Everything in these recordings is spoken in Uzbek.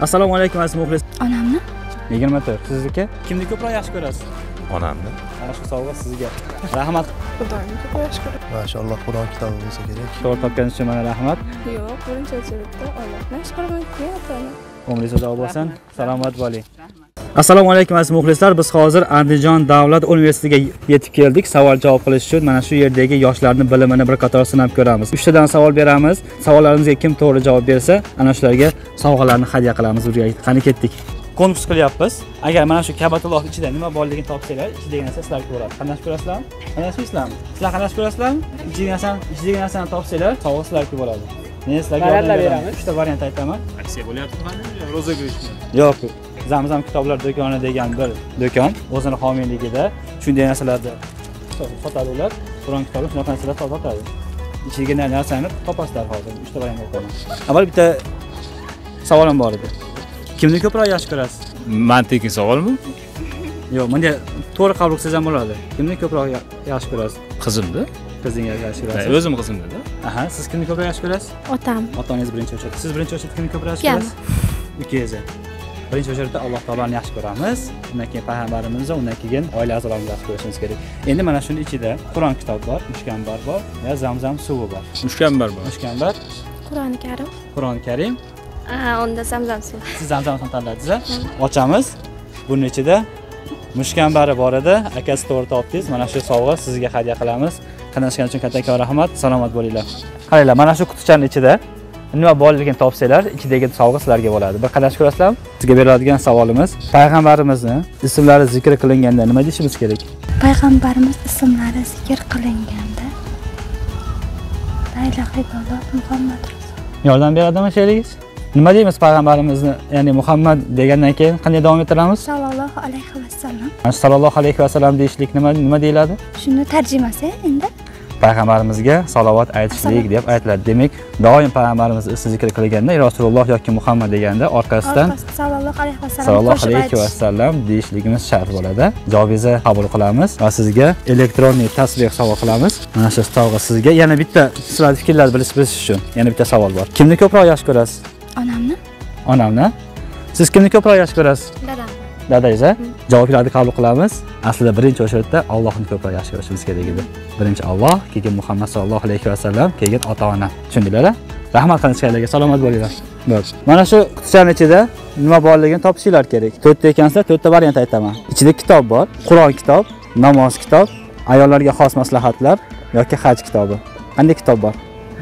assalomu alaykum aziz muxlis. Onamni? Yigirma to'rt. Sizniki? Kimni ko'proq yaxshi ko'rasiz? Onamni. Mana shu sovg'a sizga. Rahmat. Xudoga ko'p shukur mashaalloh qur'on kitobi bo'lsa kerak. To'g'ri topganingiz uchun mana rahmat. Yo'q birinchi очередda allohni shukur qilyapman otani umringiz uzoq bo'lsin. Salomat bo'ling assalomu alaykum aziz muxlislar. Biz hozir andijon davlat universitetiga yetib keldik. Savol javob qilish uchun mana shu yerdagi yoshlarni bilimini bir qator sinab ko'ramiz. Uchtadan savol beramiz. Savollarimizga kim to'g'ri javob bersa ana shularga sovg'alarni hadya qilamiz birgalikda qani ketdik. Konkurs qilyapmiz. Agar mana shu kabatulloh ichida nima borligini topsanglar ichidagi narsa sizlarga bo'ladi qandash ko'rasizlarmi? Qandashmaysizlarmi sizlar qandash ko'rasizlarmi? Ichidagi narsani ichidagi narsani topsanglar sovg'a sizlarga bo'ladi. Men sizlarga yordam beramiz. uchta variant aytaman. Aksiya bo'lyapti qanday rozыгрышmi yo'q zamzam kitoblar do'koni degan bir do'kon o'zini homiyligida shunday narsalarni sotadi ular qur'on kitobi shunaqa narsalar sotadi ichidagi narsani topasizlar hozir uchta variant aytaman avval bitta savolim bor edi kimni ko'proq yaxshi ko'rasiz man tekin savolmi yo'q bunday to'g'ri qabul qilsangiz ham bo'ladi kimni ko'proq ya- yaxshi ko'rasiz qizimni qizingizni yaxshi ko'rasiz o'zim qizimnida aha siz kimni ko'proq yaxshi ko'rasiz otam ota onangiz birinchi o'chirda siz birinchi o'chirda kimni ko'proq yaxshi ko'rasiz ukangizni birinchi o'chirda alloh taoloni yaxshi ko'ramiz. Undan keyin payg'ambarimizni undan keyin oila a'zolarimizni yaxshi ko'rishimiz kerak. Endi mana shuni ichida qur'on kitobi bor mushkambar bor va zamzam suvi bor. Mushkambar bor. Mushkambar. Qur'oni karim. Qur'oni karim. Ha unda zamzam suvi. Siz zamzamni tanladingiz ochamiz. Buni ichida mushkambari bor edi. Akasi to'g'ri topdingiz. Mana shu sovg'a sizga hadya qilamiz. Qatnashganingiz uchun kattakon rahmat. Salomat bo'linglar. Qaranglar mana shu qutichani ichida nima borligini topsanglar ichidagi sovg'a sizlarga bo'ladi? Bir qadash ko'rasizlarmi sizga beriladigan savolimiz payg'ambarimizni ismlari zikr qilinganda nima deyishimiz kerak? Payg'ambarimiz ismlari zikr qilinganda. La ilaha illalloh muhammad yordam beradimi sherigingiz? Nima deymiz payg'ambarimizni ya'ni muhammad degandan keyin qanday davom ettiramiz? Sallallohu alayhi vasallam. Sallallohu alayhi vasallam deyishlik nima nima deyiladi? Shuni tarjimasi endi payg'ambarimizga salovat aytishlik deb aytiladi. Demak doim payg'ambarimiz ismi zikr qilganda rasululloh yoki muhammad deganda orqasidan sallallohu alayhi vasallam sallallohu qo'shib alayhi aytish. vasallam deyishligimiz shart bo'ladi. Javobingizni qabul qilamiz va sizga elektronniy tasbeh sovg'a qilamiz. Mana shu sovg'a sizga. Yana bitta sizlarni fikrlarni bilish bilish uchun yana bitta savol bor. Kimni ko'proq yaxshi ko'rasiz? Onamni. Onamni. Siz kimni ko'proq yaxshi ko'rasiz? Dadam dadangiz a javoblarni qabul qilamiz. Aslida birinchi o'chirda allohni ko'proq yaxshi ko'rishimiz kerak edi. Birinchi alloh keyin muhammad sallallohu alayhi vasallam keyin ota ona tushundinglar a rahmat qilishganlarga salomat bo'linglar. Mana shu qutichani ichida nima borligini topishinglar kerak. To'rtta ekansizlar to'rtta variant aytaman. Ichida kitob bor. Qur'on kitob namoz kitob ayollarga xos maslahatlar yoki haj kitobi. Qanday kitob bor?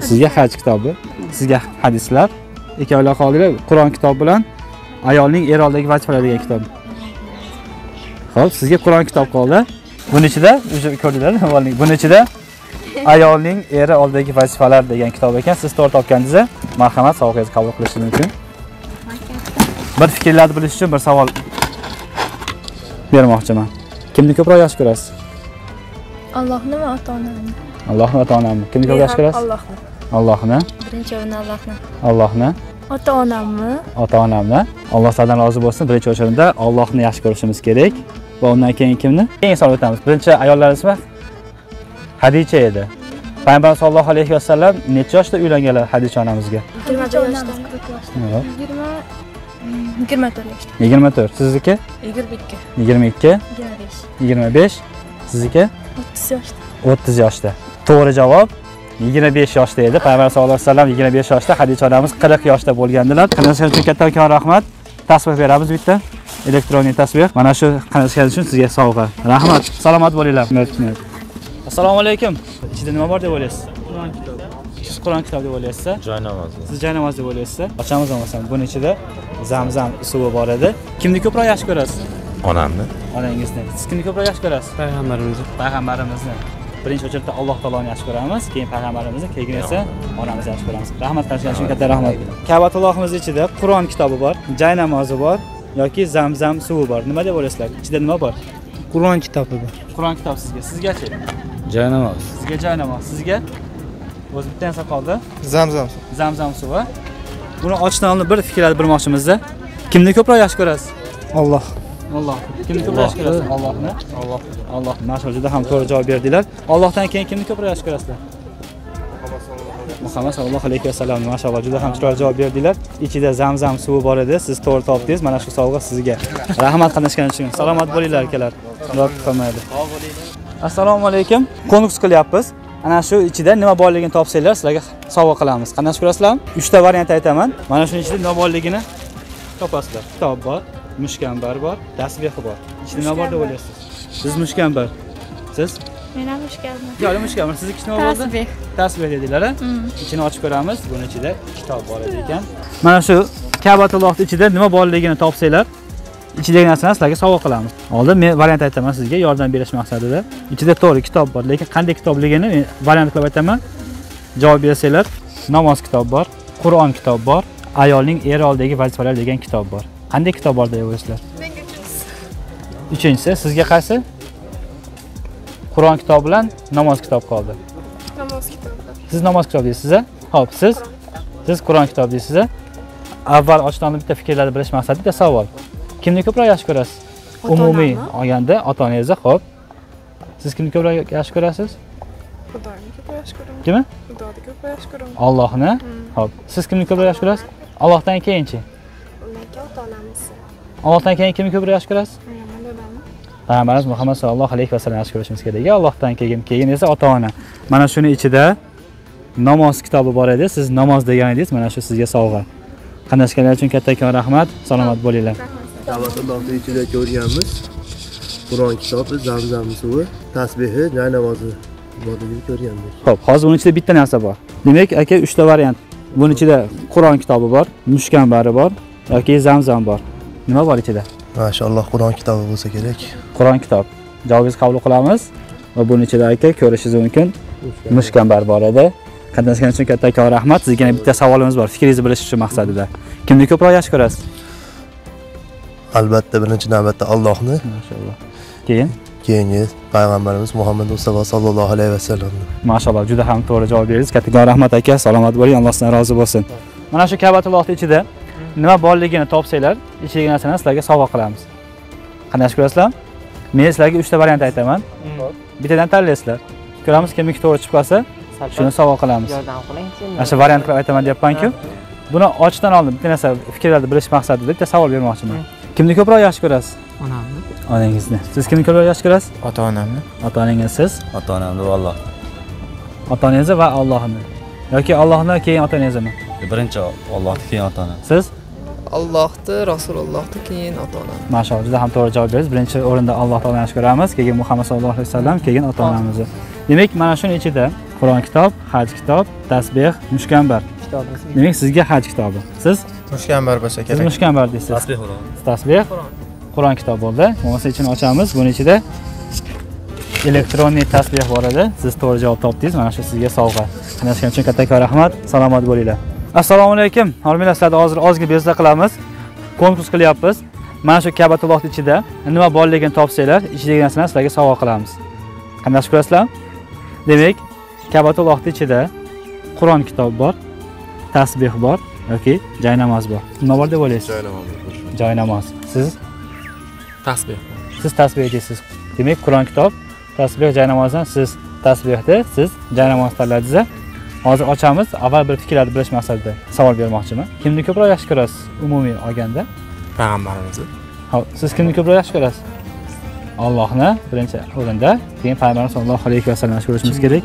Sizga haj kitobi sizga hadislar. Ikkovlar qoldinglar qur'on kitob bilan ayolning er oldidagi vazifalar degan kitob Xo'p, sizga Qur'on kitob qoldi. Buni ichida, o'sha ko'rdinglar, avvalning. Buni ichida ayolning eri oldidagi vazifalar degan kitob ekan. Siz to'g'ri topgandingiz, marhamat, sovg'angizni qabul qilishingiz mumkin. Bir fikrlarni bilish uchun bir savol bermoqchiman. Kimni ko'proq yaxshi ko'rasiz? allohni va ota onamni Allohni ota onamni. Kimni ko'proq yaxshi ko'rasiz? allohni Allohni, birinchi o'rinda allohni Allohni, ota onamni ota onamni. Alloh sizlardan rozi bo'lsin. Birinchi o'rinda Allohni yaxshi ko'rishimiz kerak. Va undan keyin kimni? Keyin savol o'tamiz. Birinchi ayollar ismi Hadicha edi. Payg'ambar sollallohu alayhi vasallam necha yoshda uylanganlar Hadicha onamizga? yigirma yoshda Yo'q. yigirma yigirma to'rt yoshda 24. Sizniki? yigirma ikki 22, yigirma besh 25. Sizniki? o'ttiz yoshda 30 yoshda. To'g'ri javob 25 yoshda edi. Payg'ambar sollallohu alayhi vasallam 25 yoshda, Hadicha onamiz 40 yoshda bo'lgandilar. Qanashgan uchun kattakon rahmat. Tasbeh beramiz bitta. Elektronniy tasbeh. Mana shu qanashgan uchun sizga sovg'a. Rahmat. Salomat bo'linglar. Assalomu alaykum. Ichida nima bor deb o'ylaysiz? Qur'on kitobi. Siz Qur'on kitobi deb o'ylaysiz? joy namozi Siz joy namoz deb o'ylaysiz? Ochamiz bo'lmasam, buni ichida zamzam suvi bor edi. Kimni ko'proq yaxshi ko'rasiz? onamni Onangizni. Siz kimni ko'proq yaxshi ko'rasiz? payg'ambarimizni Payg'ambarimizni. Birinchi o'chirda Alloh taoloni yaxshi ko'ramiz, keyin payg'ambarimizni, keyin esa onamizni yaxshi ko'ramiz. Rahmat qilishgan uchun katta rahmat. Ka'batullohimiz ichida Qur'on kitobi bor, joy namozi bor yoki zamzam suvi bor. Nima deb o'ylaysizlar? Ichida nima bor? qur'on kitobi bor Qur'on kitobi sizga. Sizgachi? joy namoz Sizga joy namoz. Sizga? O'zi bitta narsa qoldi. zamzam Zamzam suvi. Buni ochishdan oldin bir fikrlar bilmoqchimizda. Kimni ko'proq yaxshi ko'rasiz? alloh Alloh. Kimni ko'proq yaxshi ko'rasiz? Allohni. Alloh. Alloh. Mashhur juda ham to'g'ri javob berdinglar. Allohdan keyin kimni ko'proq yaxshi ko'rasizlar? Muhammad sallallohu alayhi vasallam mashalloh juda ham chiroyli javob berdinglar ichida zamzam suvi bor edi. Siz to'g'ri topdingiz. Mana shu sovg'a sizga. Rahmat qatnashganingiz uchun. Salomat bo'linglar akalar. Xudo qilmaydi assalomu alaykum. Konkurs qilyapmiz. Ana shu ichida nima borligini topsanglar sizlarga sovg'a qilamiz. Qatnashib ko'rasizlarmi uchta variant aytaman. Mana shuni ichida nima borligini topasizlar. Kitob bor mushkambar bor tasbehi bor. Ichida nima bor deb o'ylaysiz? Siz mushkambar. Siz? Men ham ishganman. yo'q mushkambar sizniki nima bo'ldi Tasbeh. tasbeh dedinglar a ichini ochib ko'ramiz buni ichida kitob bor edi ekan mana shu kabatullohni ichida nima borligini topsanglar ichidagi narsani sizlarga sovg'a qilamiz. Oldin men variant aytaman sizga yordam berish maqsadida. Ichida to'g'ri kitob bor lekin qanday kitobligini men variant qilib aytaman. Javob bersanglar namoz kitob bor qur'on kitob bor ayolning er oldidagi vazifalar degan kitob bor. Qanday kitob bor deb o'ylaysizlar? Uchinchisi sizga qaysi qur'on kitobi bilan namoz kitobi qoldi. Namoz kitobi. siz namoz kitob deysiz a ho'p siz? Siz qur'on kitob deysiz a avval oshnoqli bitta fikrlarni bilish maqsadida bitta savol. Kimni ko'proq yaxshi ko'rasiz? Umumiy. Olganda ota onangizni ho'p siz kimni ko'proq yaxshi ko'rasiz? Xudoyni ko'p yaxshi ko'raman. kimni? Xudoni ko'p yaxshi ko'raman. ollohni ho'p siz kimni ko'proq yaxshi ko'rasiz? Allohdan keyinchi Undan keyin ota-onamiz. allohdan keyin kimni ko'proq yaxshi ko'rasiz. Payg'ambarimiz muhammad sallallohu alayhi vasallam yaxshi ko'rishimiz kerak. Allohdan keyin keyin esa ota ona mana shuni ichida namoz kitobi bor edi. Siz namoz degan edingiz mana shu sizga sovg'a. Qatnashganlar uchun kattakon rahmat salomat bo'linglar. Kabatullohni ichida ko'rganmiz. Qur'on kitobi, Zamzam suvi, tasbehi, joy namozi borligini ko'rgandik. ho'p hozir buni ichida bitta narsa bor. Demak aka uchta variant. Buni ichida qur'on kitobi bor mushkambari bor yoki zamzam bor. Nima bor ichida Mashaalloh Qur'on kitobi bo'lsa kerak. qur'on kitob. Javobingizni qabul qilamiz va buni ichida aka ko'rishingiz mumkin. Mushkambar bor edi. Qatnashganingiz uchun kattakon rahmat. Sizga yana bitta savolimiz bor. Fikringizni bilish uchun maqsadida. Kimni ko'proq yaxshi ko'rasiz? Albatta birinchi navbatda Allohni, mashaalloh keyin? Keyingi payg'ambarimiz Muhammad Mustafa sallallohu alayhi vasallamni. mashaalloh juda ham to'g'ri javob berdingiz. Kattakon rahmat aka. Salomat bo'ling. Alloh sizdan rozi bo'lsin. Mana shu kabatullohni ichida nima borligini topsanglar ichidagi narsani sizlarga sovg'a qilamiz. Qatnashib ko'rasizlarmi men sizlarga uchta variant aytaman. Bittadan tanlaysizlar ko'ramiz kimniki to'g'ri chiqib qolsa shuni sovg'a qilamiz. Yordam qilingchi mana shu variant qilib aytaman deyapmanku. Buni ochishdan oldin bitta narsa fikrlarni bilish maqsadida bitta savol bermoqchiman. Kimni ko'proq yaxshi ko'rasiz? Onamni. Onangizni. Siz kimni ko'proq yaxshi ko'rasiz? Ota onamni ota onangiz siz? Ota onamni va alloh. Ota onangizni va allohni. Yoki allohni keyin ota onangizni birinchi ollohni keyin ota onam siz allohni rasulullohni keyin ota onam mashaalloh juda ham to'g'ri javob berdingiz birinchi o'rinda alloh taoloni yaxshi ko'ramiz keyin muhammad sallallohu alayhi vasallam keyin ota onamizni demak mana shuni ichida qur'on kitob haj kitob tasbeh mushkambar. Demak sizga haj kitobi. Siz? Mushkambar bo'lsa siz mushkambar deysiz. Tasbeh qur'on. Kitob bo'ldi. Bo'lmasa ichini ochamiz. Buni ichida elektronniy tasbeh bor edi. Siz to'g'ri javob topdingiz. Mana shu sizga sovg'a. Qatnashganingiz uchun kattakon rahmat. Salomat bo'linglar assalomu alaykum. Hormanglar sizlarni hozir ozgina bezak qilamiz. Konkurs qilyapmiz. Mana shu kabatullohni ichida nima borligini topsanglar ichidagi narsalarni sizlarga sovg'a qilamiz. Qatnashib ko'rasizlarmi demak kabatullohni ichida qur'on kitobi bor tasbeh bor yoki jaynamoz bor. Nima bor deb o'ylaysiz? Joynamoz siz? Tasbeh siz tasbeh deysiz. Demak qur'on kitob tasbeh jaynamozdan siz tasbehni siz jaynamoz tanladingiz hozir ochamiz avval bir fikrlarni bilish maqsadida savol bermoqchiman. Kimni ko'proq yaxshi ko'rasiz? Umumiy olganda payg'ambarimizni. Hop, siz kimni ko'proq yaxshi ko'rasiz? Allohni birinchi o'rinda keyin payg'ambarimiz sollallohu alayhi vasallam yaxshi ko'rishimiz kerak.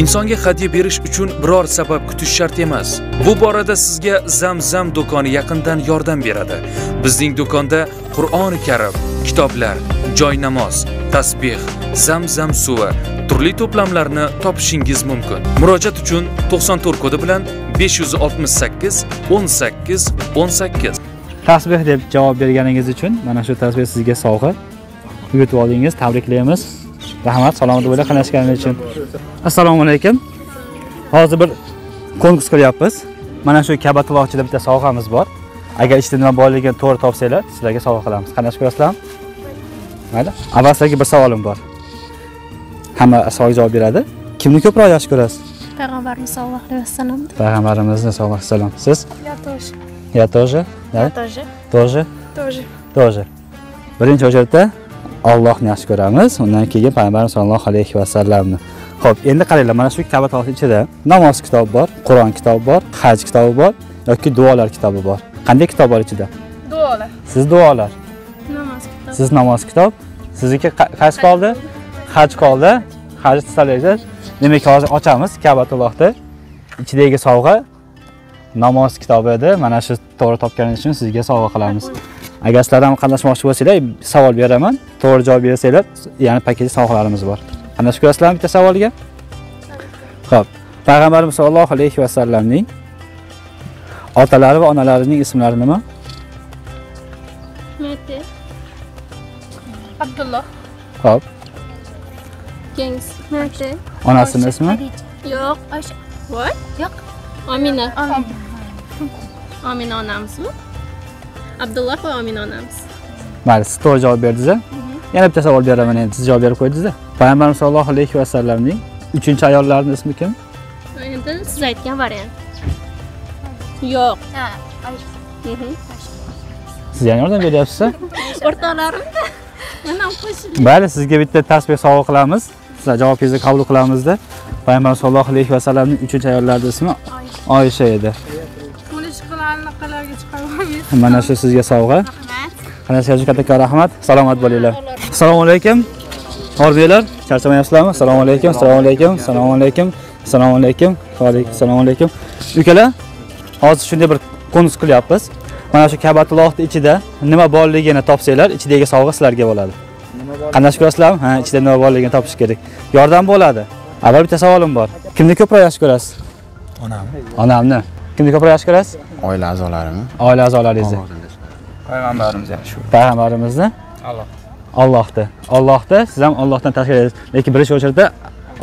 Insonga hadya berish uchun biror sabab kutish shart emas. Bu borada sizga Zamzam do'koni yaqindan yordam beradi. Bizning do'konda Qur'oni Karim, kitoblar, joynamoz, tasbeh, Zamzam suvi, turli to'plamlarni topishingiz mumkin. Murojaat uchun 94 kodi bilan 568 18 18 tasbeh deb javob berganingiz uchun mana shu tasbeh sizga sovg'a. Yutib oldingiz tabriklaymiz. Rahmat salomat bo'ling qatnashganingiz uchun. Assalomu alaykum. Hozir bir konkurs qilyapmiz mana shu kaba tiloqchida bitta sovg'amiz bor. Agar ichida nima borligini to'g'ri topsanglar sizlarga sovg'a qilamiz. Qatnashib ko'rasizlarmi mayli avval sizlarga bir savolim bor hamma savolga javob beradi kimni ko'proq yaxshi ko'rasiz Payg'ambarimiz sallallohu alayhi vasallam. payg'ambarimizni sallallohu alayhi vasallam siz Я тоже. я тоже Я тоже. тоже Тоже. тоже birinchi o'chirda Allohni yaxshi ko'ramiz undan keyin payg'ambarimiz sollallohu alayhi vasallamni Xo'p, endi qaranglar, mana shu Ka'ba tog'i ichida namoz kitobi bor, Qur'on kitobi bor, haj kitobi bor yoki duolar kitobi bor. Qanday kitob bor ichida? Duolar. Siz duolar. Siz namoz kitob, sizniki qaysi qoldi? Haj qoldi. Haj tanlaysiz. Demak, hozir ochamiz Ka'batullohni. Ichidagi sovg'a namoz kitobi edi. Mana shu to'g'ri topganingiz uchun sizga sovg'a qilamiz. Agar sizlar ham qatnashmoqchi bo'lsanglar, savol beraman. To'g'ri javob bersanglar, ya'ni paketda sovg'alarimiz bor. Qatnashib ko'rasizlarmi bitta savolga? Xo'p. Payg'ambarimiz sollallohu alayhi vasallamning otalari va onalarining ismlari nima? Abdulloh. Xo'p. Kengs. Mete. Onasini ismi? Yo'q. Oysha. Voy. Yo'q. Amina. Amina onamizmi? Abdulloh va Amina onamiz. Mayli, siz to'g'ri javob berdingiz. Yana bitta savol beraman endi, siz javob berib qo'ydingiz. Payg'ambarimiz sollallohu alayhi vasallamning 3-chi ayollarining ismi kim? Endi siz aytgan variant. Yo'q. Ha, Mhm. Siz yana yordam beryapsiz. O'rtoqlarimda. Yana qo'shib. Mayli, sizga bitta tasbeh sovg'a qilamiz. Sizlar javobingizni qabul qilamizda. Payg'ambar sollallohu alayhi vasallamning 3-chi ayollarining ismi Oysha edi. Mana shu sizga sovg'a. Qanday kattakon rahmat. Salomat bo'linglar. Assalomu alaykum. Horbiylar, charchamayapsizlarmi? Assalomu alaykum. Assalomu alaykum. Assalomu alaykum. Assalomu alaykum. Assalomu alaykum. Ukalar, hozir shunday bir konus qilyapmiz. Mana shu Ka'batullohning ichida nima borligini topsanglar, ichidagi sovg'a sizlarga bo'ladi. Qanday ko'rasizlarmi? Ha, ichida nima borligini topish kerak. Yordam bo'ladi. Avval bitta savolim bor. Kimni ko'proq yaxshi ko'rasiz? Onam. Onamni. Kimni ko'proq yaxshi ko'rasiz? Oila a'zolarimi? Oila a'zolaringizni. Payg'ambarimiz yaxshi. payg'ambarimizni Alloh. Allohni. Allohni siz ham Allohdan tashqari lekin birinchi o'rinda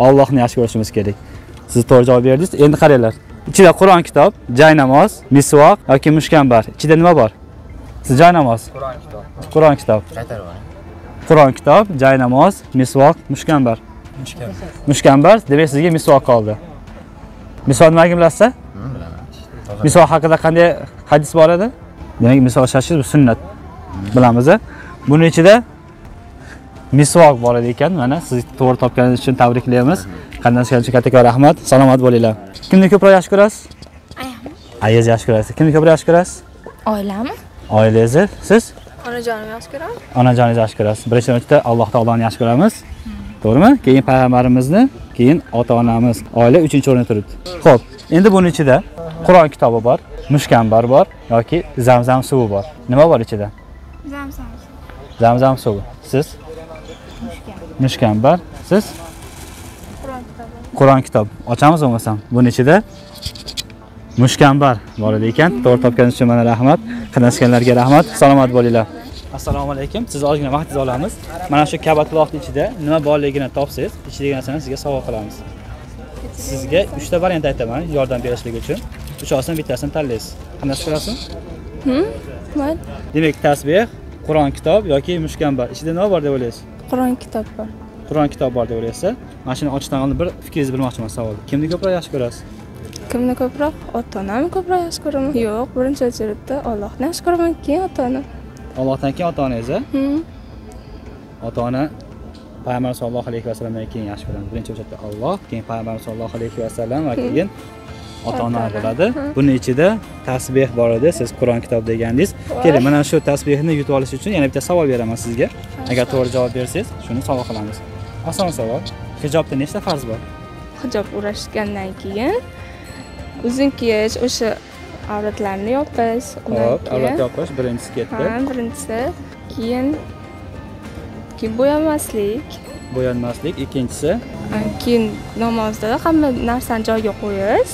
Allohni yaxshi ko'rishimiz kerak. Siz to'g'ri javob berdingiz. Endi qaranglar. Ichida Qur'on kitob, joy namoz, misvoq yoki mushkambar. Ichida nima bor? Siz joy namoz, Qur'on kitob. Qur'on kitob. Qur'on kitob, joy namoz, misvoq, mushkambar. Mushkambar, demak sizga misvoq qoldi. Misvoq nimaligini bilaman. Misvoq haqida qanday hadis bor edi? Demak, misvoq shashish bu sunnat. Bilamiz. a? Buning ichida misvoq bor edi ekan. Mana siz to'g'ri topganingiz uchun tabriklaymiz. Uchun kattakon rahmat. Salomat bo'linglar. Kimni ko'proq yaxshi ko'rasiz? Ayam. Ayyangizni yaxshi ko'rasiz. Kimni ko'proq yaxshi ko'rasiz? Oilami? Oilangizni. Siz? Onajonim yaxshi ko'raman. Onajoningizni yaxshi ko'rasiz. Birinchi navbatda Alloh taoloni yaxshi ko'ramiz. To'g'rimi? Keyin payg'ambarimizni, keyin ota-onamiz, oila 3-o'rinda turibdi. Xo'p, endi buning ichida Qur'on kitobi bor, mushkambar bor yoki Zamzam suvi bor. Nima bor ichida? Zamzam. Zamzam suvi. Siz? Mushkambar. Siz? Qur'on kitob. Ochamiz bo'lmasam. Buning ichida mushkambar bor edi ekan. To'g'ri topganingiz uchun mana rahmat. Qatnashganlarga rahmat. Salomat bo'linglar. Assalomu alaykum. Siz ozgina vaqtingizni olamiz. Mana shu Ka'batullohning ichida nima borligini topsangiz, ichidagi narsani sizga sovg'a qilamiz. Sizga 3 ta variant aytaman yordam berishlik uchun. Uchasidan bittasini tanlaysiz. Qanday ko'rasiz? Mayli. Demak, tasbeh, Qur'on kitob yoki mushkambar. Ichida nima bor deb o'ylaysiz? Qur'on kitob bor. Qur'on kitob bor deb o'ylaysiz. Mana shuni ochishdan oldin bir fikringizni bilmoqchiman savol. Kimni ko'proq yaxshi ko'rasiz? Kimni ko'proq? Ota-onamni ko'proq yaxshi ko'raman. Yo'q, birinchi o'rinda Allohni yaxshi ko'raman, keyin ota-onam. Allohdan keyin ota-onangiz, a? Hmm. ota-ona payg'ambar sollallohu alayhi vasallamdan keyin yaxshi ko'ramiz. Birinchi o'rinda Alloh, keyin payg'ambar sollallohu alayhi vasallam va keyin ota-ona Ota-ona. bo'ladi. Buning ichida tasbeh bor edi, siz Qur'on kitob degandingiz. Keling, mana shu tasbehni yutib olish uchun yana bitta savol beraman sizga. Agar to'g'ri javob bersangiz, shuni sovg'a qilamiz. Oson savol. Hijobda nechta farz bor? Hijob o'rashgandan keyin uzun kiyish, o'sha avratlarni yopish, Hop, avrat yopish birinchisi ketdi. ha, birinchisi, keyin keyin bo'yamaslik, Bo'yanmaslik, ikkinchisi keyin namozda hamma narsani joyiga qo'yish.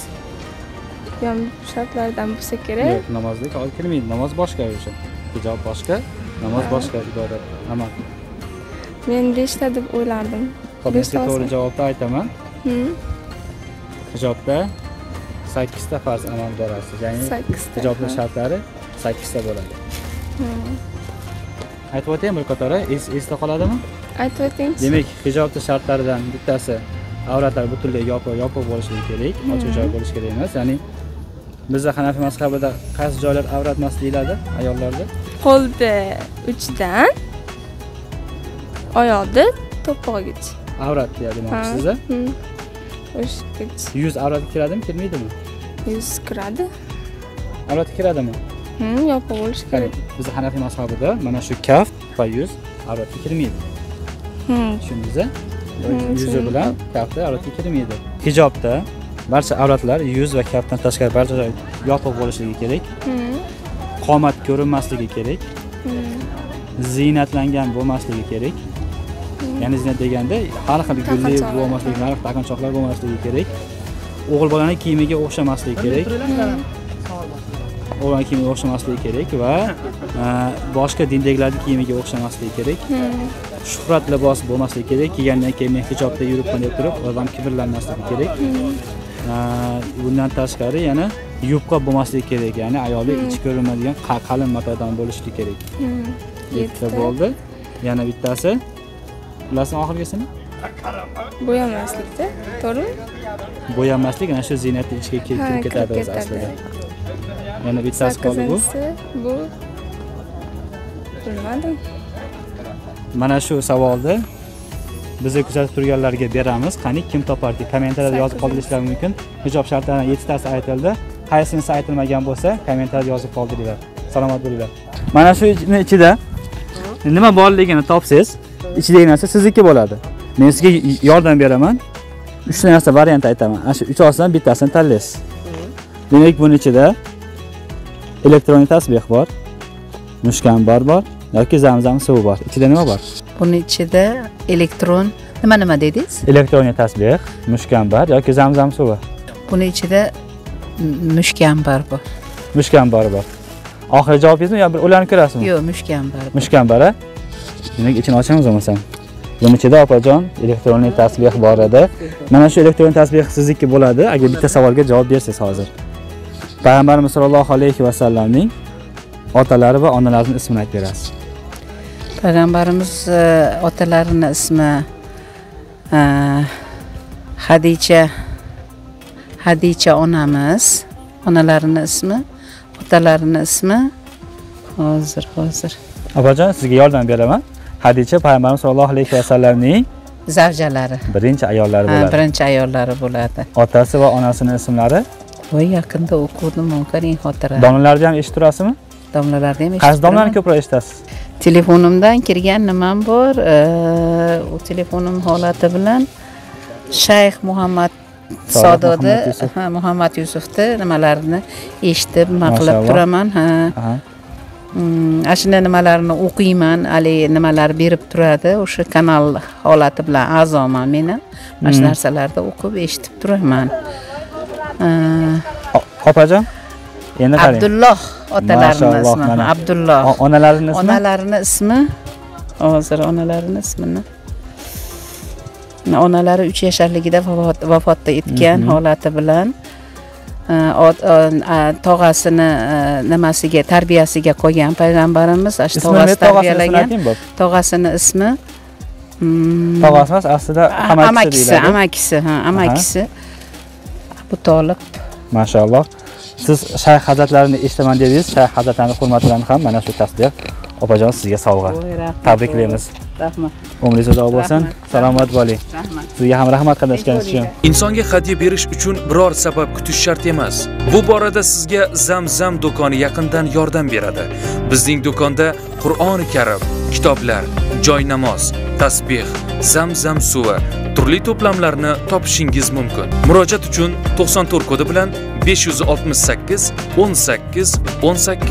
Ham shartlardan bo'lsa kerak. yo'q, namozga olib kirmaydi. Namoz boshqa o'sha. Hijob boshqa, namoz boshqa ibodat. Amal. Men 5 ta deb o'ylardim. Sizga to'g'ri javobni aytaman. Hmm, Hijobda 8 ta farz amalga borasiz. Ya'ni 8 ta. hijobning shartlari 8 ta bo'ladi. Aytib o'taymi bir qatori, es- esda qoladimi? Aytib o'ting. Demak, hijobning shartlaridan bittasi avratlar butunlay yopiq yopiq bo'lishi kerak, ochiq joy bo'lishi kerak emas. Ya'ni bizda Hanafiy mazhabida qaysi joylar avrat emas deyiladi ayollarda? Qo'lda 3 dan oyoqda to'pog'igacha. Avrat deyadi Ha. demoqchisiz. Hmm. o'sha 100 avratga kiradimi kirmaydimi yuz kiradi. Avratga kiradimi? Yopiq bo'lishi kerak bizni hanafiy mazhabida mana shu kaft va yuz avratga kirmaydi. Tushundingiz yuzi bilan kafti avratga kirmaydi. Hijobda barcha avratlar yuz va kaftdan tashqari barcha joy yopiq bo'lishligi kerak. Qomat ko'rinmasligi kerak. Ziynatlangan bo'lmasligi kerak ya'ni ziynat deganda har xil gulli bo'lmasligi narx taqinchoqlar bo'lmasligi kerak. O'g'il bolani kiyimiga o'xshamasligi kerak. hmm, o'g'il kiyimiga o'xshamasligi kerak va e, boshqa dindagilarni kiyimiga o'xshamasligi kerak. Hmm, shuhrat libosi bo'lmasligi kerak. Kiygandan keyin men hijobda yuribman deb turib odam kibrlanmasligi kerak. Hmm, E, bundan tashqari yana yubqa bo'lmasligi kerak ya'ni ayoli ichi ko'rinmaydigan qa- qalin matodan bo'lishi kerak. Hmm. yettita Yetti. bo'ldi. Yana bittasi bilasizmi oxirgisini bo'yamaslikda to'g'rimi? Bo'yanmaslik ana shu ziynatni ichiga kirib ketadi o'zi aslida. Yana bittasi qoldi bu. Bu bilmadim. Mana shu savolni bizni kuzatib turganlarga beramiz. Qani kim topardi kommentariyada yozib qoldirishlari mumkin. Hijob shartlaridan yettitasi aytildi. Qaysinisi aytilmagan bo'lsa kommentariyada yozib qoldiringlar. Salomat bo'linglar. Mana shu ichida nima borligini topsangiz ichidagi narsa sizniki bo'ladi. Men sizga yordam beraman. Uchta narsa variant aytaman. Ana shu uchtasidan bittasini tanlaysiz. Demak buni ichida elektronik tasbeh bor mushkambar bor yoki zamzam suvi bor. Ichida nima bor? Buni ichida elektron nima nima dedingiz? elektronik tasbeh mushkambar yoki zamzam suvi. Buni ichida mushkambar bor. mushkambar bor oxiri javobingizmi yo ularni ko'rasizmi? Yo'q, mushkambar. bor. mushkambara demak ichini ochamiz bo'lmasam buni ichida opajon elektronik tasbeh bor edi. Mana shu elektronik tasbeh sizniki bo'ladi. Agar bitta savolga javob bersangiz hozir. Payg'ambarimiz sollallohu alayhi vasallamning otalari va onalarini ismini aytib berasiz. Payg'ambarimiz e, otalarini ismi e, Hadicha Hadicha onamiz, onalarini ismi, otalarini ismi hozir hozir. Opajon sizga yordam beraman hadicha payg'ambarimiz sollallohu alayhi vasallamning zavjalari. birinchi ayollari bo'ladi. birinchi ayollari bo'ladi. otasi va onasini ismlari? Voy yaqinda o'qidim, munkariy xotira. domlalarni ham eshitib turasizmi Domlalarni ham qaysi domlarni eshitib ko'proq eshitasiz? Telefonimdan kirgan nimam bor? U telefonim holati bilan shayx muhammad Sodiq sododi Muhammad Yusuf. ha, muhammad yusufni nimalarini eshitib nima qilib turaman. Ha ana shunday nimalarni o'qiyman haligi nimalar berib turadi? O'sha kanal holati bilan a'zoman men ham mana shu Mm. narsalarni o'qib eshitib turaman. Opajon endi qarang. Abdulloh otalarini ismi abdulloh. Onalarini ismi? Onalarini ismi? Hozir onalarini ismini. Onalari uch yasharligida vafot, etgan Mhm. holati bilan tog'asini e, nimasiga tarbiyasiga qo'ygan payg'ambarimiz tog'asi tarbiyalagan tog'asini ismi mm, tog'asi emas aslida amakisi amakisi ha amakisi. Abu tolib mashalloh. Siz shayx hazratlarini eshitaman dedingiz. Shayx hazratlarini hurmati bilan ham mana shu tasbeh opajon sizga sovg'a. Tabriklaymiz. Rahmat. Umringiz uzoq bo'lsin. salomat bo'ling. Rahmat. Sizga ham rahmat qatnashganingiz uchun Insonga hadya berish uchun biror sabab kutish shart emas. Bu borada sizga Zamzam do'koni yaqindan yordam beradi. Bizning do'konda Qur'oni Karim, kitoblar, joynamoz, tasbih, Zamzam suvi, turli to'plamlarni topishingiz mumkin. Murojaat uchun 94 kodi bilan 568 18 18